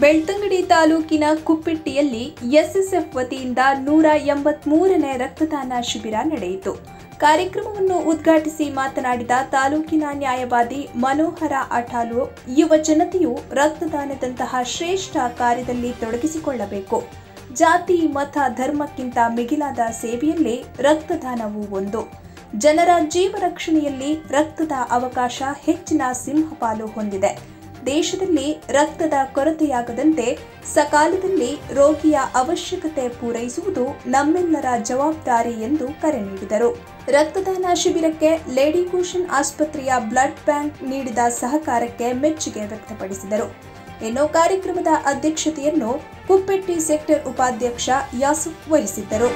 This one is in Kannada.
ಬೆಳ್ತಂಗಡಿ ತಾಲೂಕಿನ ಕುಪ್ಪಿಟ್ಟಿಯಲ್ಲಿ ಎಸ್ಎಸ್ಎಫ್ ವತಿಯಿಂದ ನೂರ ಎಂಬತ್ಮೂರನೇ ರಕ್ತದಾನ ಶಿಬಿರ ನಡೆಯಿತು. ಕಾರ್ಯಕ್ರಮವನ್ನು ಉದ್ಘಾಟಿಸಿ ಮಾತನಾಡಿದ ತಾಲೂಕಿನ ನ್ಯಾಯವಾದಿ ಮನೋಹರ ಅಠಾಲು, ಯುವ ಜನತೆಯು ರಕ್ತದಾನದಂತಹ ಶ್ರೇಷ್ಠ ಕಾರ್ಯದಲ್ಲಿ ತೊಡಗಿಸಿಕೊಳ್ಳಬೇಕು. ಜಾತಿ, ಮತ, ಧರ್ಮಕ್ಕಿಂತ ಮಿಗಿಲಾದ ಸೇವೆಯಲ್ಲೇ ರಕ್ತದಾನವು ಒಂದು. ಜನರ ಜೀವ ರಕ್ಷಣೆಯಲ್ಲಿ ರಕ್ತದ ಅವಕಾಶ ಹೆಚ್ಚಿನ ಸಿಂಹಪಾಲು ಹೊಂದಿದೆ. ದೇಶದಲ್ಲಿ ರಕ್ತದ ಕೊರತೆಯಾಗದಂತೆ ಸಕಾಲದಲ್ಲಿ ರೋಗಿಯ ಅವಶ್ಯಕತೆ ಪೂರೈಸುವುದು ನಮ್ಮೆಲ್ಲರ ಜವಾಬ್ದಾರಿ ಎಂದು ಕರೆ ನೀಡಿದರು. ರಕ್ತದಾನ ಶಿಬಿರಕ್ಕೆ ಲೇಡಿ ಕೂಷನ್ ಆಸ್ಪತ್ರೆಯ ಬ್ಲಡ್ ಬ್ಯಾಂಕ್ ನೀಡಿದ ಸಹಕಾರಕ್ಕೆ ಮೆಚ್ಚುಗೆ ವ್ಯಕ್ತಪಡಿಸಿದರು. ಇನ್ನು ಕಾರ್ಯಕ್ರಮದ ಅಧ್ಯಕ್ಷತೆಯನ್ನು ಕುಪ್ಪೆಟ್ಟಿ ಸೆಕ್ಟರ್ ಉಪಾಧ್ಯಕ್ಷ ಯಾಸುಫ್ ವಹಿಸಿದ್ದರು.